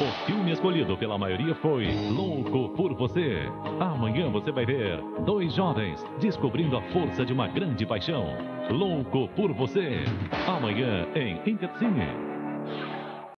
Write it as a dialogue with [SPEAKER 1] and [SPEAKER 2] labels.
[SPEAKER 1] O filme escolhido pela maioria foi Louco por Você. Amanhã você vai ver dois jovens descobrindo a força de uma grande paixão. Louco por Você. Amanhã em Intercine.